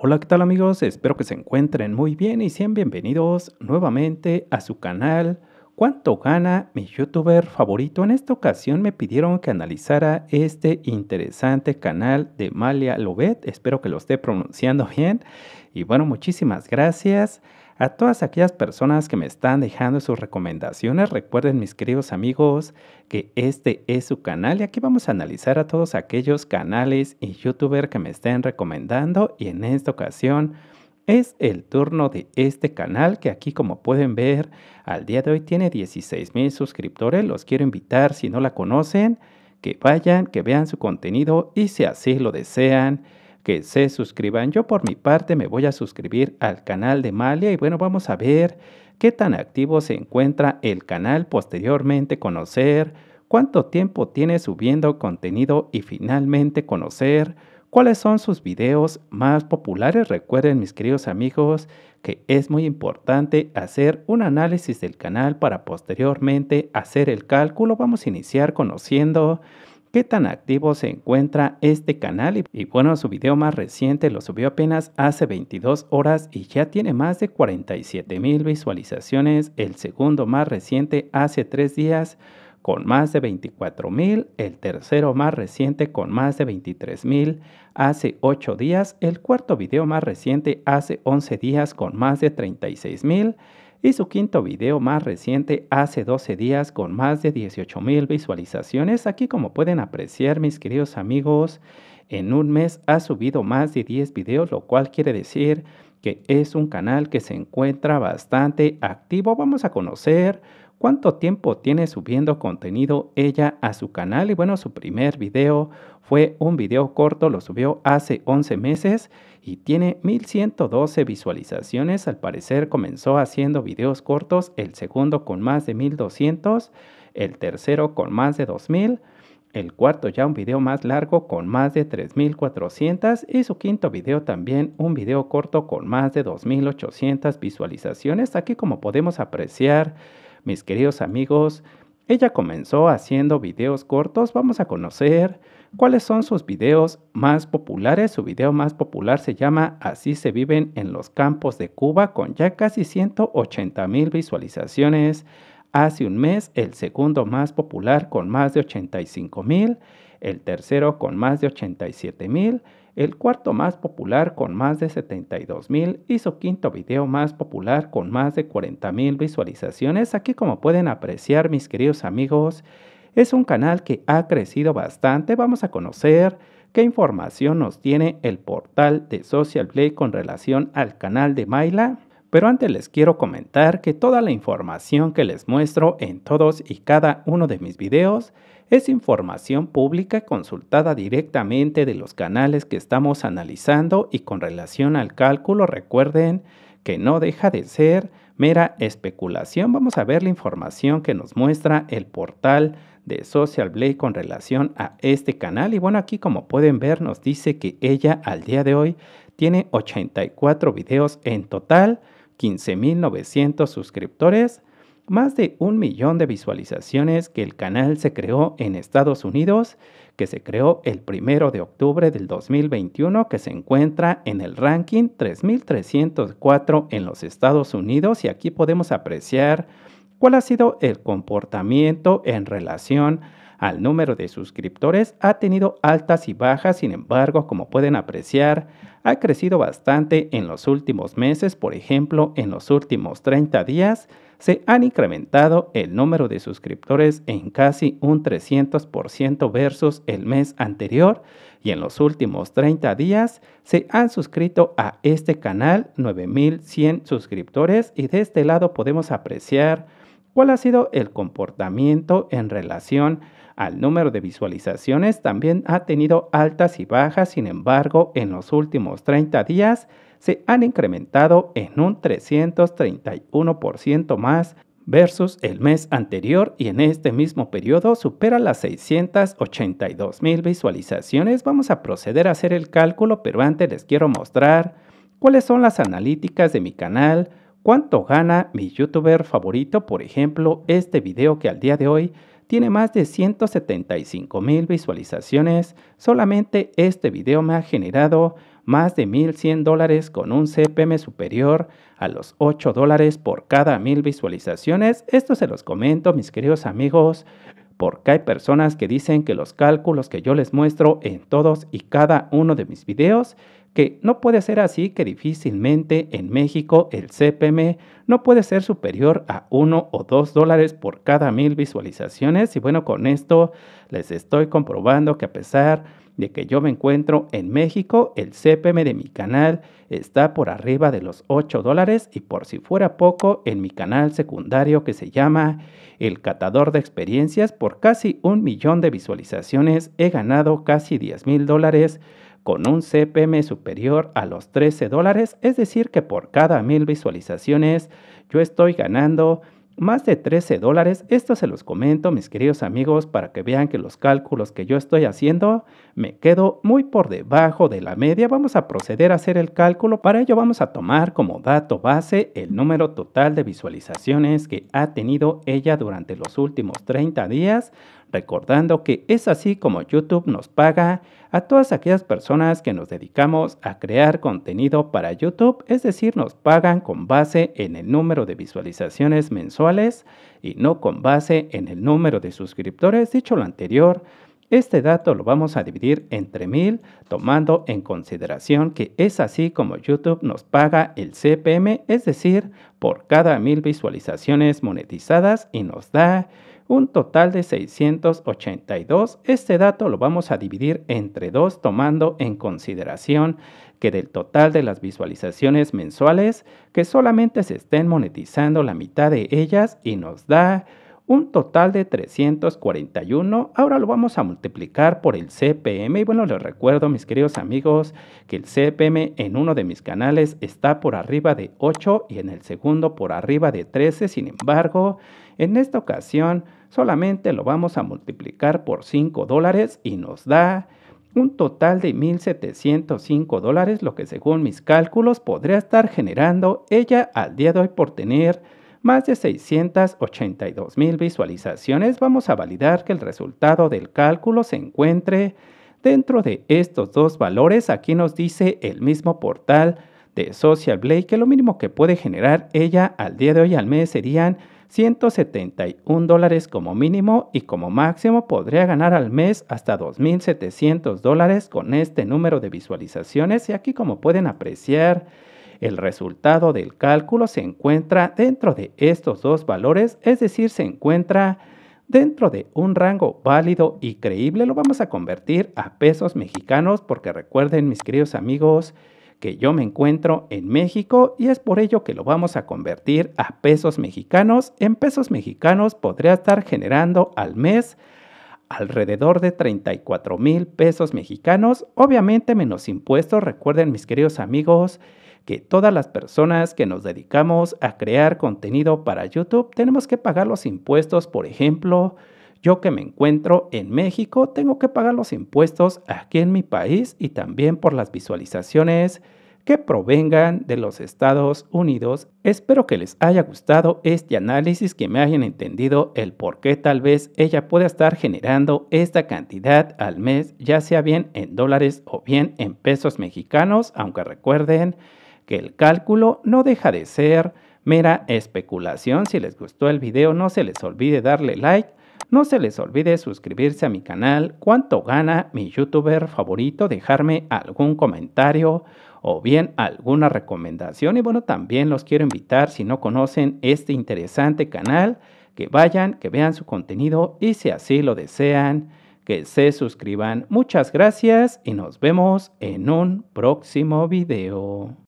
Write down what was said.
Hola, ¿qué tal amigos? Espero que se encuentren muy bien y sean bienvenidos nuevamente a su canal ¿Cuánto gana mi youtuber favorito? En esta ocasión me pidieron que analizara este interesante canal de Malia Lobet. Espero que lo esté pronunciando bien. Y bueno, muchísimas gracias a todas aquellas personas que me están dejando sus recomendaciones. Recuerden, mis queridos amigos, que este es su canal y aquí vamos a analizar a todos aquellos canales y youtubers que me estén recomendando. Y en esta ocasión es el turno de este canal que aquí como pueden ver al día de hoy tiene 16 mil suscriptores. Los quiero invitar si no la conocen que vayan, que vean su contenido y si así lo desean que se suscriban. Yo por mi parte me voy a suscribir al canal de Malia y bueno, vamos a ver qué tan activo se encuentra el canal, posteriormente conocer cuánto tiempo tiene subiendo contenido y finalmente conocer cuáles son sus videos más populares. Recuerden mis queridos amigos que es muy importante hacer un análisis del canal para posteriormente hacer el cálculo. Vamos a iniciar conociendo qué tan activo se encuentra este canal y, bueno su video más reciente lo subió apenas hace 22 horas y ya tiene más de 47 mil visualizaciones. El segundo más reciente hace 3 días con más de 24 mil, el tercero más reciente con más de 23 mil hace 8 días, el cuarto video más reciente hace 11 días con más de 36 mil, y su quinto video más reciente hace 12 días con más de 18 mil visualizaciones. Aquí como pueden apreciar mis queridos amigos, en un mes ha subido más de 10 videos, lo cual quiere decir que es un canal que se encuentra bastante activo. Vamos a conocer cuánto tiempo tiene subiendo contenido ella a su canal. Y bueno, su primer video fue un video corto, lo subió hace 11 meses y tiene 1112 visualizaciones. Al parecer comenzó haciendo videos cortos, el segundo con más de 1200, el tercero con más de 2000. El cuarto ya un video más largo con más de 3400 y su quinto video también un video corto con más de 2800 visualizaciones. Aquí como podemos apreciar mis queridos amigos, ella comenzó haciendo videos cortos. Vamos a conocer cuáles son sus videos más populares. Su video más popular se llama Así se viven en los campos de Cuba con ya casi 180 mil visualizaciones. Hace un mes, el segundo más popular con más de 85 mil, el tercero con más de 87 mil el cuarto más popular con más de 72 mil y su quinto video más popular con más de 40 mil visualizaciones. Aquí como pueden apreciar mis queridos amigos, es un canal que ha crecido bastante. Vamos a conocer qué información nos tiene el portal de Social Play con relación al canal de Maila. Pero antes les quiero comentar que toda la información que les muestro en todos y cada uno de mis videos es información pública consultada directamente de los canales que estamos analizando y con relación al cálculo recuerden que no deja de ser mera especulación. Vamos a ver la información que nos muestra el portal de Social Blade con relación a este canal. Y bueno, aquí como pueden ver nos dice que ella al día de hoy tiene 84 videos en total, 15.900 suscriptores, más de un millón de visualizaciones que el canal se creó en Estados Unidos, que se creó el primero de octubre del 2021, que se encuentra en el ranking 3304 en los Estados Unidos y aquí podemos apreciar cuál ha sido el comportamiento en relación al número de suscriptores. Ha tenido altas y bajas, sin embargo, como pueden apreciar, ha crecido bastante en los últimos meses, por ejemplo, en los últimos 30 días se han incrementado el número de suscriptores en casi un 300% versus el mes anterior. Y en los últimos 30 días se han suscrito a este canal 9100 suscriptores. Y de este lado podemos apreciar cuál ha sido el comportamiento en relación al número de visualizaciones. También ha tenido altas y bajas, sin embargo, en los últimos 30 días se han incrementado en un 331% más versus el mes anterior y en este mismo periodo supera las 682 mil visualizaciones. Vamos a proceder a hacer el cálculo, pero antes les quiero mostrar cuáles son las analíticas de mi canal, cuánto gana mi youtuber favorito, por ejemplo, este video que al día de hoy tiene más de 175 mil visualizaciones. Solamente este video me ha generado más de 1.100 dólares con un CPM superior a los 8 dólares por cada mil visualizaciones. Esto se los comento, mis queridos amigos, porque hay personas que dicen que los cálculos que yo les muestro en todos y cada uno de mis videos que no puede ser así que difícilmente en México el CPM no puede ser superior a 1 o 2 dólares por cada mil visualizaciones. Y bueno, con esto les estoy comprobando que a pesar de que yo me encuentro en México, el CPM de mi canal está por arriba de los 8 dólares y por si fuera poco, en mi canal secundario que se llama El Catador de Experiencias, por casi un millón de visualizaciones he ganado casi 10 mil dólares con un CPM superior a los 13 dólares, es decir que por cada mil visualizaciones yo estoy ganando más de 13 dólares. Esto se los comento, mis queridos amigos, para que vean que los cálculos que yo estoy haciendo me quedo muy por debajo de la media. Vamos a proceder a hacer el cálculo. Para ello vamos a tomar como dato base el número total de visualizaciones que ha tenido ella durante los últimos 30 días recordando que es así como YouTube nos paga a todas aquellas personas que nos dedicamos a crear contenido para YouTube, es decir, nos pagan con base en el número de visualizaciones mensuales y no con base en el número de suscriptores. Dicho lo anterior, este dato lo vamos a dividir entre mil, tomando en consideración que es así como YouTube nos paga el CPM, es decir, por cada mil visualizaciones monetizadas y nos da un total de 682. Este dato lo vamos a dividir entre dos tomando en consideración que del total de las visualizaciones mensuales, que solamente se estén monetizando la mitad de ellas y nos da un total de 341. Ahora lo vamos a multiplicar por el CPM. Y bueno, les recuerdo, mis queridos amigos, que el CPM en uno de mis canales está por arriba de 8 y en el segundo por arriba de 13. Sin embargo, en esta ocasión solamente lo vamos a multiplicar por 5 dólares y nos da un total de 1.705 dólares, lo que según mis cálculos podría estar generando ella al día de hoy por tener más de 682 mil visualizaciones, vamos a validar que el resultado del cálculo se encuentre dentro de estos dos valores. Aquí nos dice el mismo portal de Social Blade que lo mínimo que puede generar ella al día de hoy al mes serían 171 dólares como mínimo y como máximo podría ganar al mes hasta 2.700 dólares con este número de visualizaciones y aquí como pueden apreciar el resultado del cálculo se encuentra dentro de estos dos valores, es decir, se encuentra dentro de un rango válido y creíble. Lo vamos a convertir a pesos mexicanos porque recuerden mis queridos amigos que yo me encuentro en México y es por ello que lo vamos a convertir a pesos mexicanos. En pesos mexicanos podría estar generando al mes alrededor de 34 mil pesos mexicanos, obviamente menos impuestos. Recuerden mis queridos amigos que todas las personas que nos dedicamos a crear contenido para YouTube tenemos que pagar los impuestos. Por ejemplo, yo que me encuentro en México, tengo que pagar los impuestos aquí en mi país y también por las visualizaciones que provengan de los Estados Unidos. Espero que les haya gustado este análisis, que me hayan entendido el por qué tal vez ella pueda estar generando esta cantidad al mes, ya sea bien en dólares o bien en pesos mexicanos, aunque recuerden que el cálculo no deja de ser mera especulación. Si les gustó el video no se les olvide darle like, no se les olvide suscribirse a mi canal, cuánto gana mi youtuber favorito, dejarme algún comentario o bien alguna recomendación. Y bueno, también los quiero invitar si no conocen este interesante canal, que vayan, que vean su contenido y si así lo desean, que se suscriban. Muchas gracias y nos vemos en un próximo video.